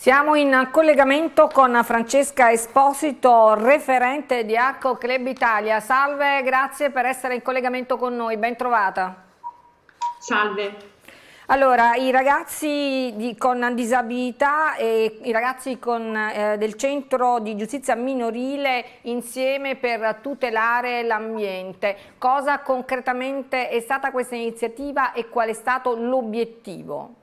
Siamo in collegamento con Francesca Esposito, referente di Acco Club Italia. Salve, grazie per essere in collegamento con noi, ben trovata. Salve. Allora, i ragazzi di, con disabilità e i ragazzi con, eh, del centro di giustizia minorile insieme per tutelare l'ambiente. Cosa concretamente è stata questa iniziativa e qual è stato l'obiettivo?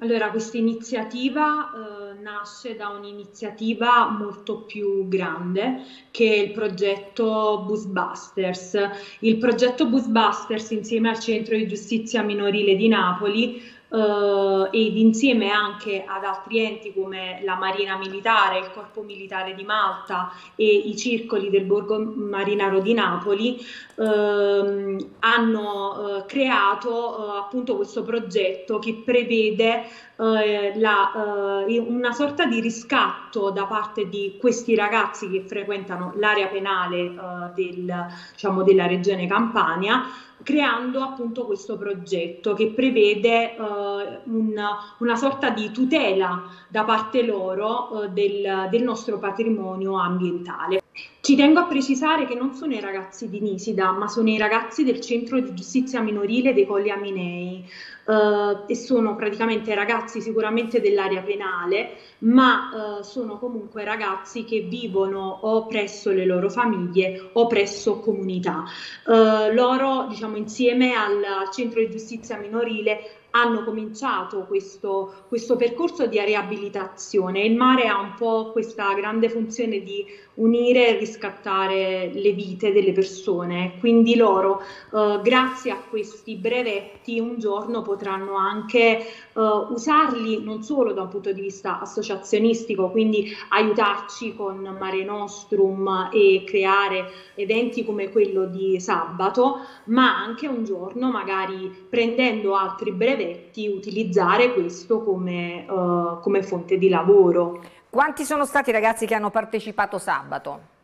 Allora, questa iniziativa eh, nasce da un'iniziativa molto più grande che è il progetto Busbusters. Il progetto Busbusters insieme al Centro di Giustizia Minorile di Napoli eh, ed insieme anche ad altri enti come la Marina Militare, il Corpo Militare di Malta e i circoli del Borgo Marinaro di Napoli ehm, hanno eh, creato eh, appunto questo progetto che prevede eh, la, eh, una sorta di riscatto da parte di questi ragazzi che frequentano l'area penale eh, del, diciamo, della regione Campania creando appunto questo progetto che prevede uh, una, una, sorta di tutela da parte loro uh, del, del nostro patrimonio ambientale. Ci tengo a precisare che non sono i ragazzi di Nisida, ma sono i ragazzi del centro di giustizia minorile dei Colli Aminei eh, e sono praticamente ragazzi sicuramente dell'area penale, ma eh, sono comunque ragazzi che vivono o presso le loro famiglie o presso comunità. Eh, loro, diciamo, insieme al, centro di giustizia minorile hanno cominciato questo, questo, percorso di riabilitazione. Il mare ha un po' questa grande funzione di unire e riscattare le vite delle persone, quindi loro eh, grazie a questi brevetti un giorno potranno anche eh, usarli non solo da un punto di vista associazionistico, quindi aiutarci con Mare Nostrum e creare eventi come quello di sabato, ma anche un giorno magari prendendo altri brevetti utilizzare questo come, uh, come fonte di lavoro. Quanti sono stati i ragazzi che hanno partecipato sabato?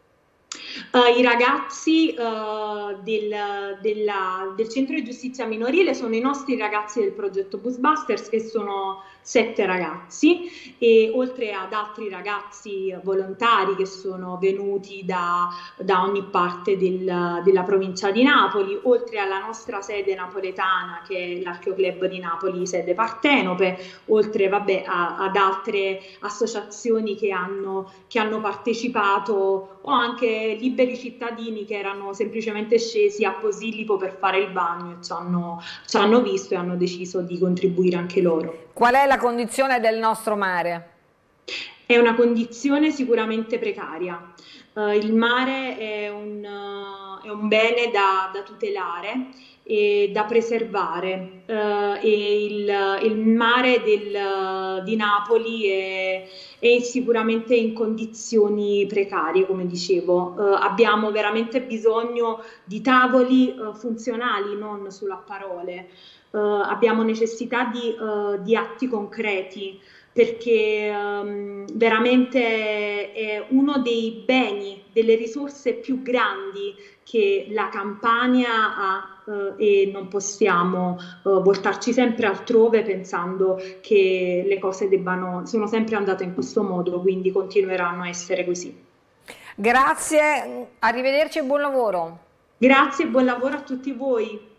Uh, I ragazzi uh, del, della, del, centro di giustizia minorile sono i nostri ragazzi del progetto Busbusters che sono sette ragazzi e oltre ad altri ragazzi volontari che sono venuti da, da ogni parte del, della provincia di Napoli, oltre alla nostra sede napoletana che è l'Archeoclub di Napoli, sede Partenope, oltre vabbè, a, ad altre associazioni che hanno, che hanno partecipato o anche liberi cittadini che erano semplicemente scesi a Posillipo per fare il bagno e ci hanno, ci hanno visto e hanno deciso di contribuire anche loro. Qual è la condizione del nostro mare? È una condizione sicuramente precaria. Uh, il mare è un, uh, è un bene da, da, tutelare e da preservare uh, e il, il mare del, di Napoli è, è, sicuramente in condizioni precarie, come dicevo. abbiamo veramente bisogno di tavoli funzionali, non solo a parole. abbiamo necessità di, di atti concreti perché um, veramente è uno dei beni, delle risorse più grandi che la Campania ha uh, e non possiamo uh, voltarci sempre altrove pensando che le cose debbano, sono sempre andate in questo modo, quindi continueranno a essere così. Grazie, arrivederci e buon lavoro. Grazie e buon lavoro a tutti voi.